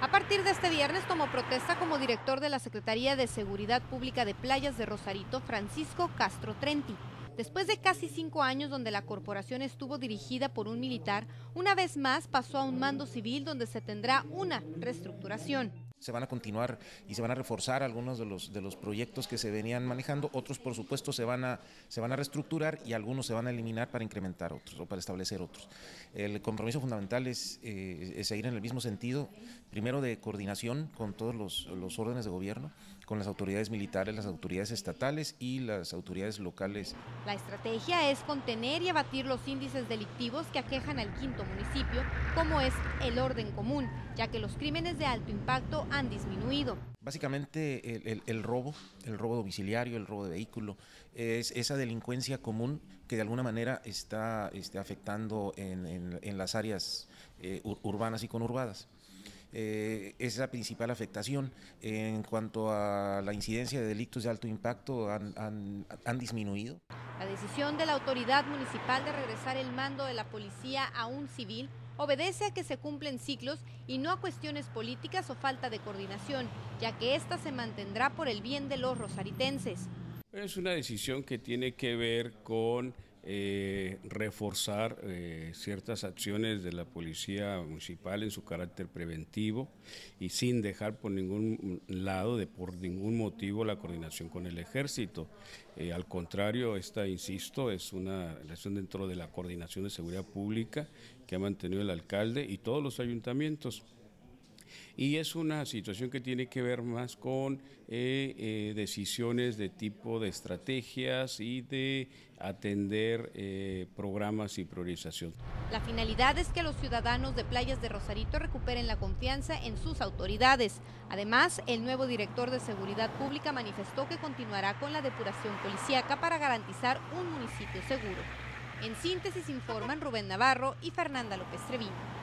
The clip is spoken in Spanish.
A partir de este viernes tomó protesta como director de la Secretaría de Seguridad Pública de Playas de Rosarito, Francisco Castro Trenti. Después de casi cinco años donde la corporación estuvo dirigida por un militar, una vez más pasó a un mando civil donde se tendrá una reestructuración. Se van a continuar y se van a reforzar algunos de los, de los proyectos que se venían manejando, otros por supuesto se van, a, se van a reestructurar y algunos se van a eliminar para incrementar otros o para establecer otros. El compromiso fundamental es, eh, es seguir en el mismo sentido, primero de coordinación con todos los, los órdenes de gobierno, con las autoridades militares, las autoridades estatales y las autoridades locales. La estrategia es contener y abatir los índices delictivos que aquejan al quinto municipio, como es el orden común, ya que los crímenes de alto impacto han disminuido. Básicamente el, robo, el robo domiciliario, el robo de vehículo, es esa delincuencia común que de alguna manera está, está afectando en, las áreas eh, urbanas y conurbadas. Eh, es la principal afectación. En cuanto a la incidencia de delitos de alto impacto, han, han, han disminuido. La decisión de la autoridad municipal de regresar el mando de la policía a un civil obedece a que se cumplen ciclos y no a cuestiones políticas o falta de coordinación, ya que ésta se mantendrá por el bien de los rosaritenses. Es una decisión que tiene que ver con eh, reforzar eh, ciertas acciones de la policía municipal en su carácter preventivo y sin dejar por ningún lado, de por ningún motivo, la coordinación con el ejército. Eh, al contrario, esta, insisto, es una relación dentro de la coordinación de seguridad pública que ha mantenido el alcalde y todos los ayuntamientos y es una situación que tiene que ver más con eh, eh, decisiones de tipo de estrategias y de atender eh, programas y priorización. La finalidad es que los ciudadanos de Playas de Rosarito recuperen la confianza en sus autoridades. Además, el nuevo director de Seguridad Pública manifestó que continuará con la depuración policíaca para garantizar un municipio seguro. En síntesis informan Rubén Navarro y Fernanda López Treviño.